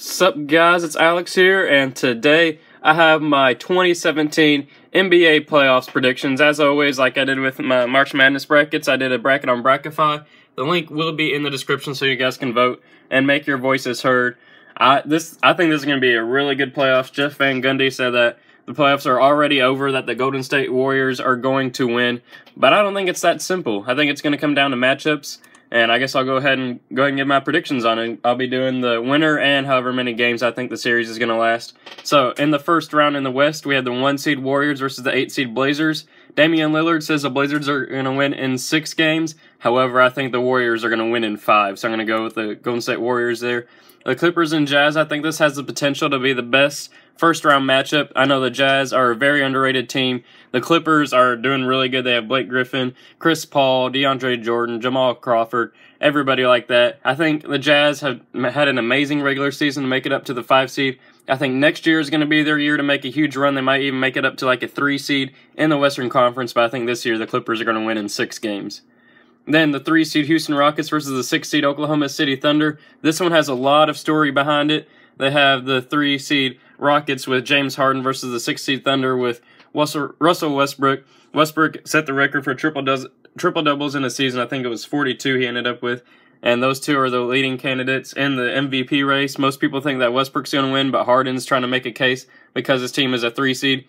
Sup guys, it's Alex here, and today I have my 2017 NBA playoffs predictions. As always, like I did with my March Madness brackets, I did a bracket on Brackify. The link will be in the description so you guys can vote and make your voices heard. I this I think this is going to be a really good playoffs. Jeff Van Gundy said that the playoffs are already over, that the Golden State Warriors are going to win, but I don't think it's that simple. I think it's going to come down to matchups. And I guess I'll go ahead and go ahead and give my predictions on it. I'll be doing the winner and however many games I think the series is going to last. So in the first round in the West, we have the one seed Warriors versus the eight seed Blazers. Damian Lillard says the Blazers are going to win in six games. However, I think the Warriors are going to win in five. So I'm going to go with the Golden State Warriors there. The Clippers and Jazz, I think this has the potential to be the best first round matchup. I know the Jazz are a very underrated team. The Clippers are doing really good. They have Blake Griffin, Chris Paul, DeAndre Jordan, Jamal Crawford, everybody like that. I think the Jazz have had an amazing regular season to make it up to the five seed. I think next year is going to be their year to make a huge run. They might even make it up to like a three seed in the Western Conference, but I think this year the Clippers are going to win in six games. Then the three seed Houston Rockets versus the six seed Oklahoma City Thunder. This one has a lot of story behind it. They have the three seed Rockets with James Harden versus the six seed Thunder with Russell Westbrook. Westbrook set the record for triple does triple doubles in a season. I think it was 42 he ended up with. And those two are the leading candidates in the MVP race. Most people think that Westbrook's going to win, but Harden's trying to make a case because his team is a three seed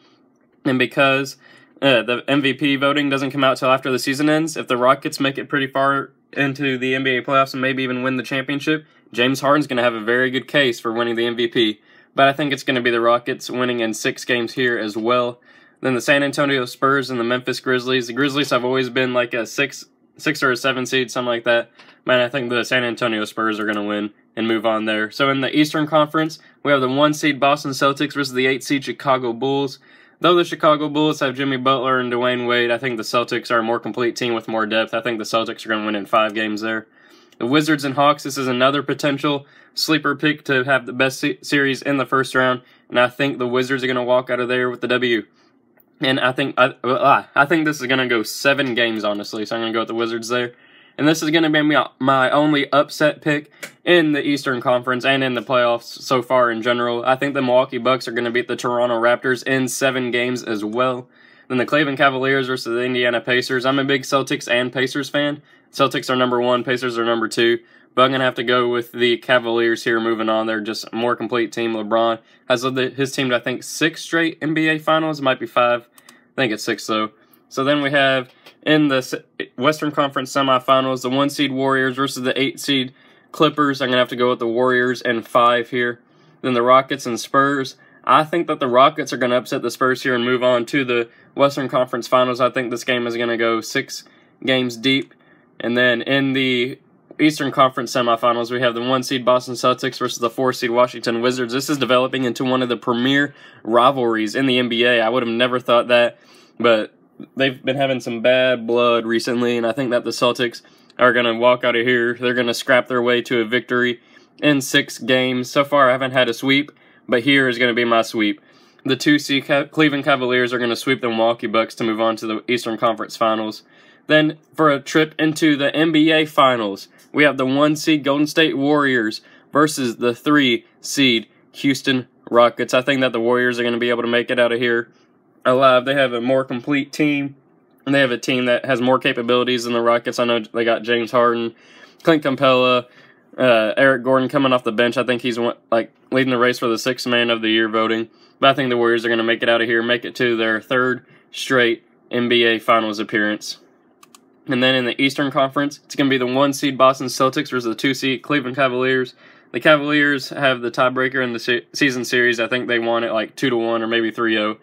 and because uh, the MVP voting doesn't come out till after the season ends. If the Rockets make it pretty far into the NBA playoffs and maybe even win the championship, James Harden's going to have a very good case for winning the MVP. But I think it's going to be the Rockets winning in six games here as well. Then the San Antonio Spurs and the Memphis Grizzlies. The Grizzlies have always been like a six, six or a seven seed, something like that. Man, I think the San Antonio Spurs are going to win and move on there. So in the Eastern Conference, we have the one seed Boston Celtics versus the eight seed Chicago Bulls. Though the Chicago Bulls have Jimmy Butler and Dwyane Wade, I think the Celtics are a more complete team with more depth. I think the Celtics are going to win in five games there. The Wizards and Hawks, this is another potential sleeper pick to have the best series in the first round, and I think the Wizards are going to walk out of there with the W. And I think I, I think this is going to go seven games, honestly. So I'm going to go with the Wizards there. And this is going to be my only upset pick in the Eastern Conference and in the playoffs so far in general. I think the Milwaukee Bucks are going to beat the Toronto Raptors in seven games as well. Then the Cleveland Cavaliers versus the Indiana Pacers. I'm a big Celtics and Pacers fan. Celtics are number one, Pacers are number two. But I'm going to have to go with the Cavaliers here moving on. They're just a more complete team. LeBron has led his team to, I think, six straight NBA finals. Might be five. I think it's six, though. So then we have in the Western Conference semifinals, the one seed Warriors versus the eight seed Clippers. I'm going to have to go with the Warriors and five here. Then the Rockets and Spurs. I think that the Rockets are going to upset the Spurs here and move on to the Western Conference Finals. I think this game is going to go six games deep. And then in the Eastern Conference semifinals, we have the one seed Boston Celtics versus the four seed Washington Wizards. This is developing into one of the premier rivalries in the NBA. I would have never thought that, but they've been having some bad blood recently, and I think that the Celtics are going to walk out of here. They're going to scrap their way to a victory in six games. So far, I haven't had a sweep, but here is going to be my sweep. The two seed Cleveland Cavaliers are going to sweep the Milwaukee Bucks to move on to the Eastern Conference Finals. Then, for a trip into the NBA Finals, we have the one seed Golden State Warriors versus the three seed Houston Rockets. I think that the Warriors are going to be able to make it out of here alive. They have a more complete team, and they have a team that has more capabilities than the Rockets. I know they got James Harden, Clint Capela, uh, Eric Gordon coming off the bench. I think he's like leading the race for the sixth man of the year voting. But I think the Warriors are going to make it out of here, make it to their third straight NBA Finals appearance. And then in the Eastern Conference, it's going to be the one seed Boston Celtics versus the two seed Cleveland Cavaliers. The Cavaliers have the tiebreaker in the se- season series. I think they won it like two to one or maybe 3-0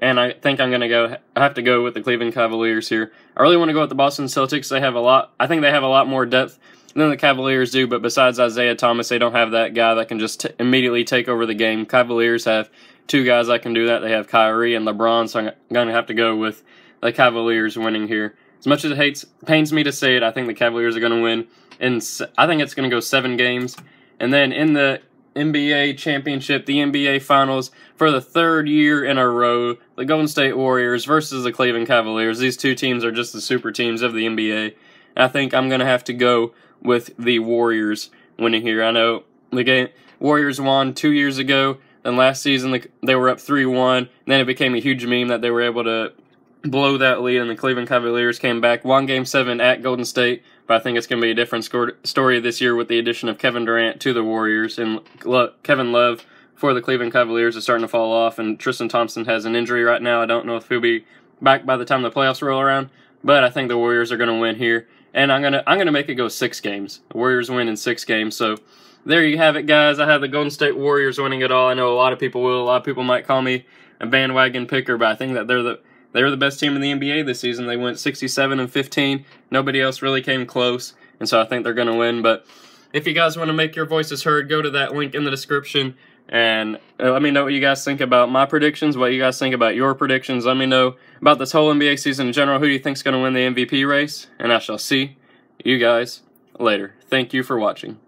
and I think I'm gonna go. I have to go with the Cleveland Cavaliers here. I really want to go with the Boston Celtics. They have a lot. I think they have a lot more depth than the Cavaliers do. But besides Isaiah Thomas, they don't have that guy that can just t- immediately take over the game. Cavaliers have two guys that can do that. They have Kyrie and LeBron. So I'm gonna have to go with the Cavaliers winning here. As much as it hates pains me to say it, I think the Cavaliers are gonna win. And I think it's gonna go seven games. And then in the NBA championship, the NBA finals for the third year in a row. The Golden State Warriors versus the Cleveland Cavaliers. These two teams are just the super teams of the NBA. I think I'm going to have to go with the Warriors winning here. I know the game Warriors won two years ago. Then last season they were up three one. Then it became a huge meme that they were able to blow that lead, and the Cleveland Cavaliers came back, won Game Seven at Golden State. But I think it's going to be a different story this year with the addition of Kevin Durant to the Warriors and Kevin Love for the Cleveland Cavaliers is starting to fall off, and Tristan Thompson has an injury right now. I don't know if he'll be back by the time the playoffs roll around, but I think the Warriors are going to win here, and I'm gonna I'm gonna make it go six games. The Warriors win in six games, so there you have it, guys. I have the Golden State Warriors winning it all. I know a lot of people will. A lot of people might call me a bandwagon picker, but I think that they're the they're the best team in the NBA this season. They went 67 and 15. Nobody else really came close, and so I think they're going to win. But if you guys want to make your voices heard, go to that link in the description and uh, let me know what you guys think about my predictions, what you guys think about your predictions. Let me know about this whole NBA season in general. Who do you think is going to win the MVP race? And I shall see you guys later. Thank you for watching.